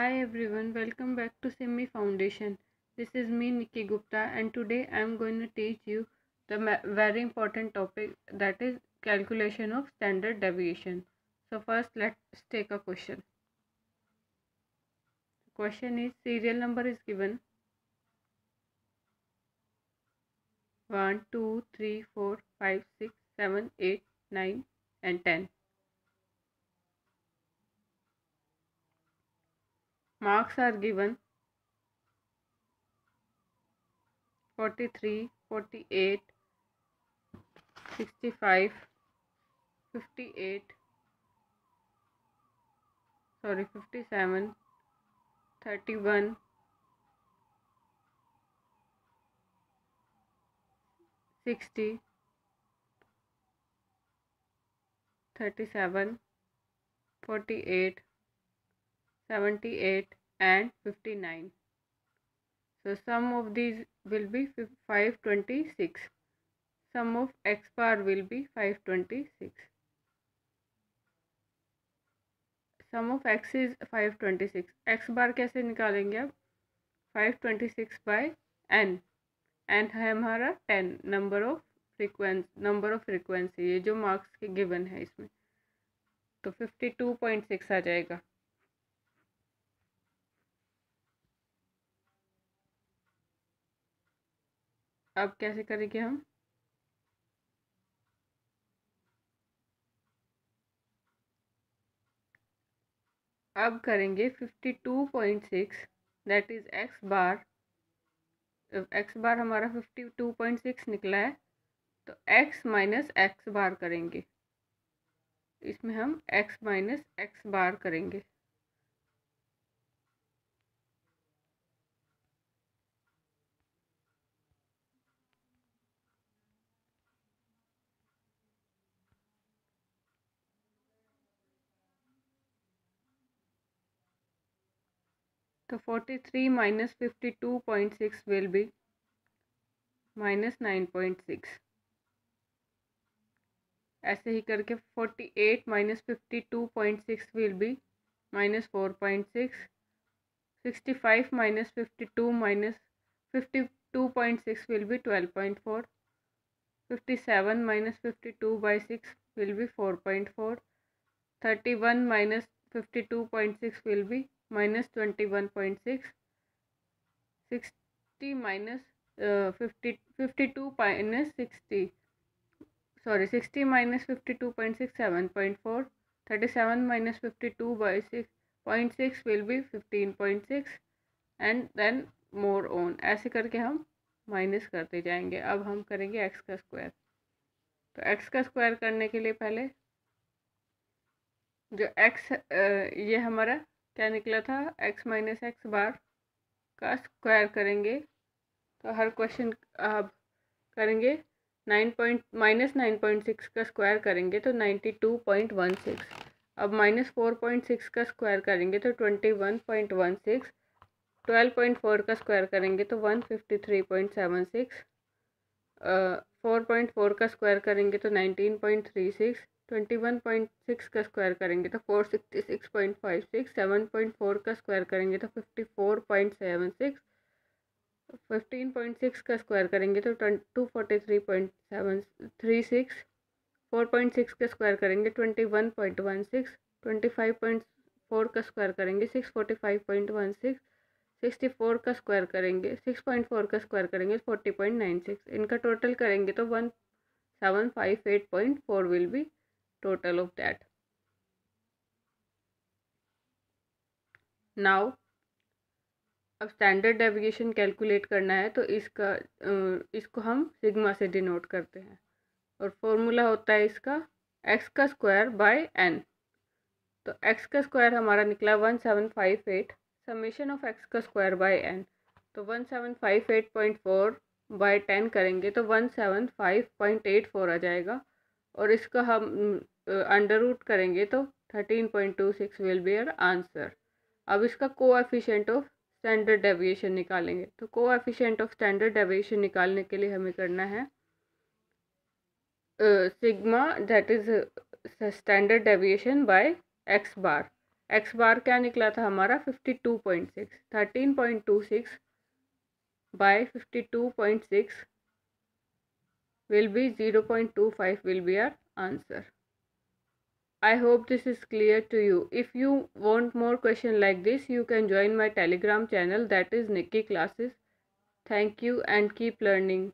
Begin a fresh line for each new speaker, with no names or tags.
Hi everyone, welcome back to Simi Foundation. This is me Nikki Gupta and today I am going to teach you the very important topic that is calculation of standard deviation. So first let's take a question. The question is serial number is given 1, 2, 3, 4, 5, 6, 7, 8, 9 and 10. Marks are given. 43 48 65 58 sorry 57 31 60 37 48 78 and 59 so sum of these will be 526 sum of x bar will be 526 sum of x is 526 x bar कैसे निकालेंगे अब 526 by n n है हमारा 10 number of frequency number of frequency ये जो marks के given है इसमें तो 52.6 आ जाएगा अब कैसे करेंगे हम? अब करेंगे fifty two point six that is X bar X bar हमारा फिफ्टी टू पॉइंट सिक्स निकला है तो एक्स माइनस एक्स बार करेंगे। इसमें हम एक्स माइनस एक्स बार करेंगे। तो forty three minus fifty two point six will be minus nine point six ऐसे ही करके forty eight minus fifty two point six will be minus four point six sixty five minus fifty two minus twenty one point six sixty minus fifty fifty two point sixty sorry sixty minus fifty two point six four point four thirty seven minus fifty two by six point six will be minus 21.6 60 minus uh, 50 52 minus 60 sorry 60 minus 52.6 7.4 37 minus 52 by 6.6 will be 15.6 and then more on ऐसे करके हम minus करते जाएँगे। अब हम करेंगे x का square तो एक्स का स्क्वायर करने के लिए पहले जो एक्स ये हमारा क्या निकला था? एक्स माइनस एक्स बार का स्क्वायर करेंगे। तो हर क्वेश्चन आप करेंगे। Nine point minus nine point six का स्क्वायर करेंगे तो ninety two point one six अब माइनस फोर पॉइंट सिक्स का स्क्वायर करेंगे तो twenty one point one six twelve point four का स्क्वायर करेंगे तो one fifty three point seven six four point four का स्क्वायर करेंगे तो nineteen point three six twenty one point six का स्क्वायर करेंगे तो four sixty six point five six seven point four का स्क्वायर करेंगे तो fifty four point seven six fifteen point six का स्क्वायर करेंगे तो two forty three point seven three six four point six का स्क्वायर करेंगे twenty one point one six twenty five point four का square करेंगे six forty five point one six sixty four का square करेंगे six point four का square करेंगे forty point nine six इनका total करेंगे तो one seven five eight point four will be total of that. Now, अब standard deviation calculate करना है तो इसका इसको हम सिग्मा से डिनोट करते हैं। और फॉर्मूला होता है इसका एक्स का स्क्वायर बाय एन तो एक्स का स्क्वायर हमारा निकला one seven five eight summation of X का स्क्वायर बाय एन तो one seven five eight point four by ten करेंगे तो one seven five point eight four आ जाएगा। और इसका हम अंडर रूट करेंगे तो thirteen point two six will be your answer अब इसका कोएफिशिएंट ऑफ़ स्टैंडर्ड डेविएशन निकालेंगे। तो कोएफिशिएंट ऑफ़ स्टैंडर्ड डेविएशन निकालने के लिए हमें करना है sigma that is standard deviation by X bar X bar क्या निकला था हमारा? Fifty two point six thirteen point two six by fifty two point six will be 0.25 will be our answer. I hope this is clear to you. If you want more question like this, you can join my telegram channel that is Nikki Classes. Thank you and keep learning.